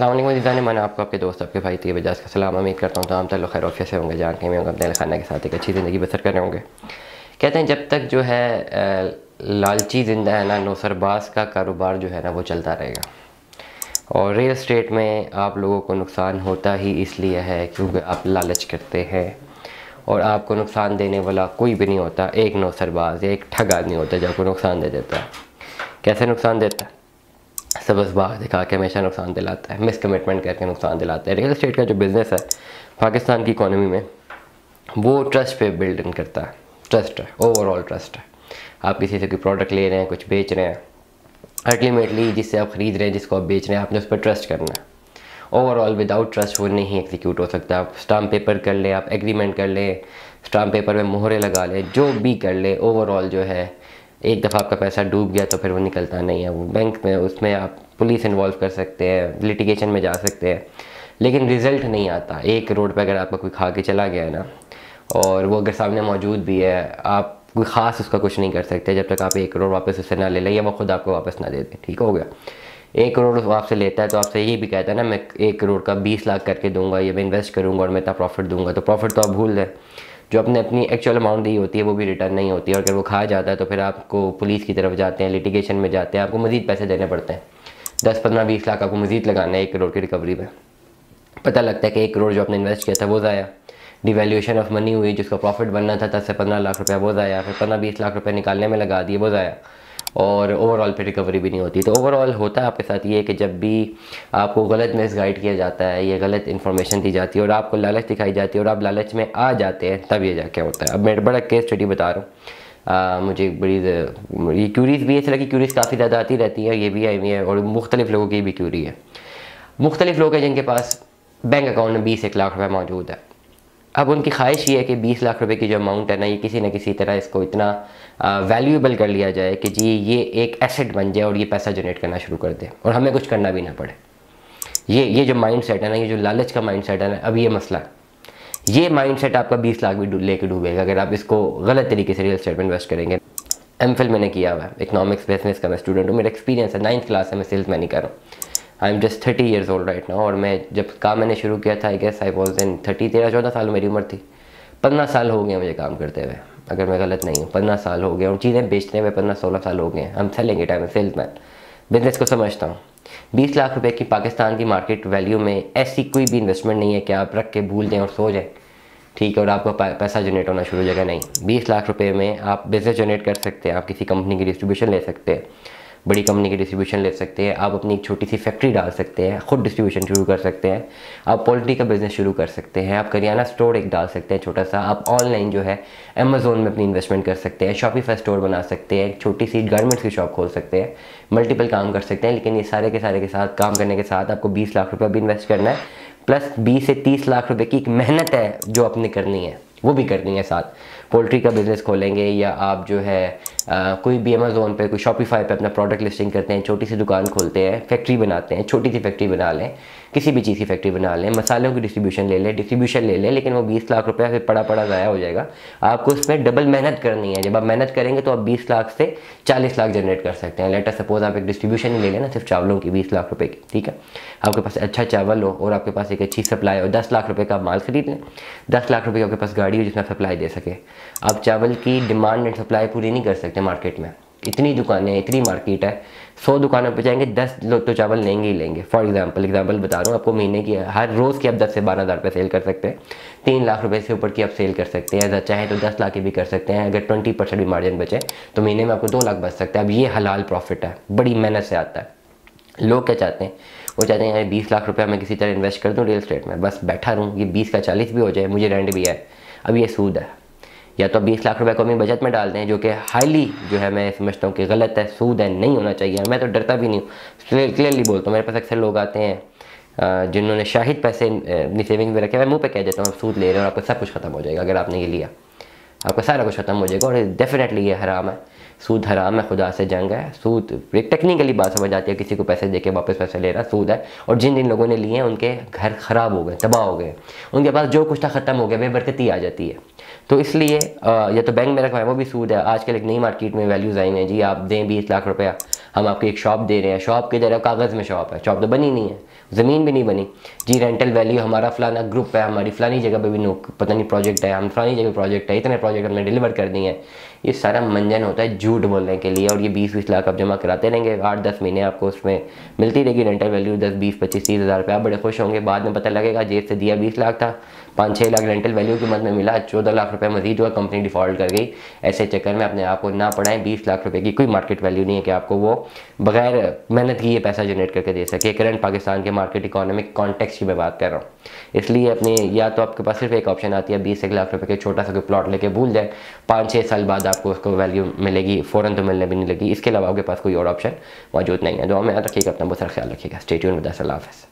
अल्लाम जाने मैंने आपको आपके दोस्त, आपके भाई तीन बजाज का सलाम उम्मीद करता हूँ तो हम तक खैर ऑफिया से होंगे, जान के मैं अपने खाना के साथ एक अच्छी ज़िंदगी बसर कर रहे होंगे। कहते हैं, जब तक जो है लालची ज़िंदा है ना, नौसरबाज का कारोबार जो है ना, वो चलता रहेगा। और रियल स्टेट में आप लोगों को नुकसान होता ही इसलिए है क्योंकि आप लालच करते हैं। और आपको नुकसान देने वाला कोई भी नहीं होता, एक नौसरबाज या एक ठग आदमी होता है जो आपको नुकसान दे देता है। कैसे नुकसान देता है? सबस बाहर दिखा के हमेशा नुकसान दिलाता है मिस कमिटमेंट करके नुकसान दिलाता है। रियल इस्टेट का जो बिज़नेस है, पाकिस्तान की इकोनॉमी में, वो ट्रस्ट पे बिल्ड इन करता है। ट्रस्ट है ओवरऑल ट्रस्ट है। आप किसी से कोई प्रोडक्ट ले रहे हैं, कुछ बेच रहे हैं अल्टीमेटली जिससे आप ख़रीद रहे हैं, जिसको आप बेच रहे हैं, आपने उस पर ट्रस्ट करना है। ओवरऑल विदाउट ट्रस्ट वो नहीं एग्जीक्यूट हो सकता। आप स्टाम्प पेपर कर ले, आप एग्रीमेंट कर ले स्टाम्प पेपर में मोहरे लगा ले, जो भी कर ले ओवरऑल जो है एक दफ़ा आपका पैसा डूब गया तो फिर वो निकलता नहीं है। वो बैंक में, उसमें आप पुलिस इन्वॉल्व कर सकते हैं लिटिगेशन में जा सकते हैं, लेकिन रिज़ल्ट नहीं आता। एक करोड़ पर अगर आपका कोई खा के चला गया है ना, और वो अगर सामने मौजूद भी है, आप कोई ख़ास उसका कुछ नहीं कर सकते। जब तक आप एक करोड़ वापस उससे ना ले लें या वो खुद आपको वापस ना दे दें, ठीक हो गया? एक करोड़ आपसे लेता है तो आपसे ये भी कहता है ना, मैं एक करोड़ का बीस लाख करके दूँगा, या मैं इन्वेस्ट करूँगा और मैं इतना प्रॉफिट दूँगा। तो प्रॉफिट तो आप भूल दें जो अपने अपनी एक्चुअल अमाउंट दी होती है, वो भी रिटर्न नहीं होती है और अगर वो खा जाता है तो फिर आपको पुलिस की तरफ़ जाते हैं लिटिगेशन में जाते हैं, आपको मज़ीद पैसे देने पड़ते हैं। दस, पंद्रह, बीस लाख आपको मज़ीद लगाना है एक करोड़ की रिकवरी में। पता लगता है कि एक करोड़ जो आपने इन्वेस्ट किया था, वो ज़ाया। डिवेल्यूशन ऑफ़ मनी हुई, जिसका प्रॉफिट बनना था, दस से पंद्रह लाख रुपया, वो ज़ाया। फिर पंद्रह, बीस लाख रुपये निकालने में लगा दिए, वो ज़ाया। और ओवरऑल फिर रिकवरी भी नहीं होती। तो ओवरऑल होता है आपके साथ ये कि जब भी आपको गलत मिस गाइड किया जाता है, या गलत इन्फॉर्मेशन दी जाती है और आपको लालच दिखाई जाती है और आप लालच में आ जाते हैं, तब ये जाके होता है। अब मैं बड़ा केस स्टडी बता रहा हूँ। मुझे बड़ी, ये क्यूरीज भी इस तरह की क्यूरीज काफ़ी ज़्यादा आती रहती है, ये भी आई हुई है और मुख्तलिफ़ लोगों की भी क्यूरी है। मुख्तलिफ़ लोग हैं जिनके पास बैंक अकाउंट में बीस एक लाख रुपये मौजूद है। अब उनकी ख्वाहिश ये है कि बीस लाख रुपए की जो अमाउंट है ना, ये किसी न किसी तरह इसको इतना वैल्यूएबल कर लिया जाए कि जी, ये एक एसेट बन जाए और ये पैसा जनरेट करना शुरू कर दे और हमें कुछ करना भी ना पड़े। ये ये जो माइंड सेट है ना, ये जो लालच का माइंड सेट है ना, अब ये मसला ये माइंड सेट आपका बीस लाख भी लेके डूबेगा अगर आप इसको गलत तरीके से रियल स्टेट में इन्वेस्ट करेंगे। एम मैंने किया हुआ है इकनॉमिक्स बिज़नेस का मैं स्टूडेंट हूँ, मेरा एक्सपीरियंस है नाइन्थ क्लास है, मैं सेल्स मैन ही कर रहा हूँ। I am just thirty years old right now और मैं जब काम मैंने शुरू किया था I guess I was in thirty तेरह, चौदह साल मेरी उम्र थी। पंद्रह साल हो गए मुझे काम करते हुए, अगर मैं गलत नहीं हूँ। पंद्रह साल हो गए और चीज़ें बेचने में पंद्रह सोलह साल हो गए हम selling I salesman business को समझता हूँ। बीस लाख रुपए की पाकिस्तान की मार्केट वैल्यू में ऐसी कोई भी इन्वेस्टमेंट नहीं है कि आप रख के भूल जाएँ और सो जाएँ। ठीक है, और आपका पैसा जनरेट होना शुरू हो जाएगा। नहीं, बीस लाख रुपए में आप बिज़नेस जनरेट कर सकते हैं, आप किसी कंपनी की डिस्ट्रीब्यूशन ले सकते हैं। बड़ी कंपनी की डिस्ट्रीब्यूशन ले सकते हैं, आप अपनी एक छोटी सी फैक्ट्री डाल सकते हैं, खुद डिस्ट्रीब्यूशन शुरू कर सकते हैं, आप पोल्ट्री का बिज़नेस शुरू कर सकते हैं, आप करियाना स्टोर एक डाल सकते हैं छोटा सा आप ऑनलाइन जो है अमेजोन में अपनी इन्वेस्टमेंट कर सकते हैं शॉपिफाई स्टोर बना सकते हैं छोटी सी गारमेंट्स की शॉप खोल सकते हैं मल्टीपल काम कर सकते हैं, लेकिन ये सारे के सारे के साथ, काम करने के साथ आपको बीस लाख रुपये भी इन्वेस्ट करना है प्लस बीस से तीस लाख रुपये की एक मेहनत है जो आपने करनी है। वो भी कर देंगे साथ। पोल्ट्री का बिज़नेस खोलेंगे या आप जो है आ, कोई भी अमेजोन पे कोई शॉपिफाई पे अपना प्रोडक्ट लिस्टिंग करते हैं छोटी सी दुकान खोलते हैं फैक्ट्री बनाते हैं छोटी सी फैक्ट्री बना लें। किसी भी चीज़ की फैक्ट्री बना लें, मसालों की डिस्ट्रीब्यूशन ले लें डिस्ट्रीब्यूशन ले लें, लेकिन वो बीस लाख रुपया फिर पड़ा पड़ा ज़ाया हो जाएगा। आपको उसमें डबल मेहनत करनी है। जब आप मेहनत करेंगे तो आप बीस लाख से चालीस लाख जनरेट कर सकते हैं। लेटर सपोज़ आप एक डिस्ट्रीब्यूशन ही ले लें ना, सिर्फ़ चावलों की बीस लाख रुपये की, ठीक है? आपके पास अच्छा चावल हो और आपके पास एक अच्छी सप्लाई हो, दस लाख रुपये का माल खरीद लें। दस लाख रुपये आपके पास गाड़ी हो जिसमें सप्लाई दे सके। आप चावल की डिमांड एंड सप्लाई पूरी नहीं कर सकते मार्केट में। इतनी दुकानें, इतनी मार्केट है, सौ दुकानों पर जाएँगे, दस लोग तो चावल लेंगे ही लेंगे। फॉर एग्जांपल एग्जांपल बता रहा हूँ आपको महीने की, हर रोज़ की आप दस से बारह हज़ार रुपये सेल कर सकते हैं। तीन लाख रुपए से ऊपर की आप सेल कर सकते हैं अगर चाहे तो दस लाख की भी कर सकते हैं। अगर ट्वेंटी परसेंट भी मार्जिन बचे तो महीने में आपको दो लाख बच सकता है। अब ये हलाल प्रॉफिट है, बड़ी मेहनत से आता है। लोग क्या चाहते हैं? वो चाहते हैं यार बीस लाख रुपया मैं किसी तरह इन्वेस्ट कर दूँ रियल स्टेट में, बस बैठा रहूँ, ये बीस का चालीस भी हो जाए, मुझे रेंट भी है। अब ये सूद है। या तो बीस लाख रुपए को अपनी बचत में डालते हैं जो कि हाईली जो है मैं समझता हूँ कि गलत है, सूद है, नहीं होना चाहिए। मैं तो डरता भी नहीं हूँ। क्लियरली बोलता हूँ, मेरे पास अक्सर लोग आते हैं जिन्होंने शाहिद पैसे अपनी सेविंग में रखे मैं मुँह पे कह देता हूँ सूद ले रहे हो और आपको सब कुछ खत्म हो जाएगा, अगर आपने ये लिया। आपका सारा कुछ खत्म हो जाएगा और डेफिनेटली ये हराम है। सूद हराम है, खुदा से जंग है। सूद, एक टेक्निकली बात समझ आती है, किसी को पैसे दे के वापस पैसे ले रहा सूद है। और जिन जिन लोगों ने लिए हैं, उनके घर ख़राब हो गए, तबाह हो गए। उनके पास जो कुछ था, ख़त्म हो गया, बेबरकती आ जाती है। तो इसलिए या तो बैंक में रखवाएँ, वो भी सूद है। आजकल एक नई मार्केट में वैल्यूज़ आई हैं। जी, आप दें बीस लाख रुपया। हम आपको एक शॉप दे रहे हैं। शॉप के जरा कागज़ में शॉप है। शॉप तो बनी नहीं है। ज़मीन भी नहीं बनी। जी रेंटल वैल्यू हमारा फलाना ग्रुप है, हमारी फलानी जगह पे भी नो पता नहीं प्रोजेक्ट है, हम फलानी जगह प्रोजेक्ट है, इतने प्रोजेक्ट हमने डिलीवर कर दिए हैं। ये सारा मंजन होता है झूठ बोलने के लिए और ये बीस बीस लाख आप जमा कराते रहेंगे। आठ दस महीने आपको उसमें मिलती रहेगी रेंटल वैल्यू दस, बीस, पच्चीस, तीस हज़ार रुपये। आप बड़े खुश होंगे। बाद में पता लगेगा जेब से दिया बीस लाख था। पाँच छः लाख रेंटल वैल्यू की मद में मिला। चौदह लाख रुपये मजीद हुआ। कंपनी डिफ़ॉल्ट कर गई। ऐसे चक्कर में अपने आप को ना पढ़ाएँ। बीस लाख रुपये की कोई मार्केट वैल्यू नहीं है कि आपको वो बगैर मेहनत की ये पैसा जनरेट करके दे सके। करंट पाकिस्तान के मार्केट इकोनॉमिक कॉन्टेक्स की मैं बात कर रहा हूँ। इसलिए अपने, या तो आपके पास सिर्फ़ एक ऑप्शन आती है, बीस एक लाख रुपये के छोटा सा कोई प्लॉट लेके भूल जाए। पाँच छः साल बाद आपको उसको वैल्यू मिलेगी फ़ौरन तो मिलने भी नहीं लगी। इसके अलावा आपके पास कोई और ऑप्शन मौजूद नहीं है। दो में याद रखिएगा, अपना बहुत सारा ख्याल रखिएगा। Stay tuned with half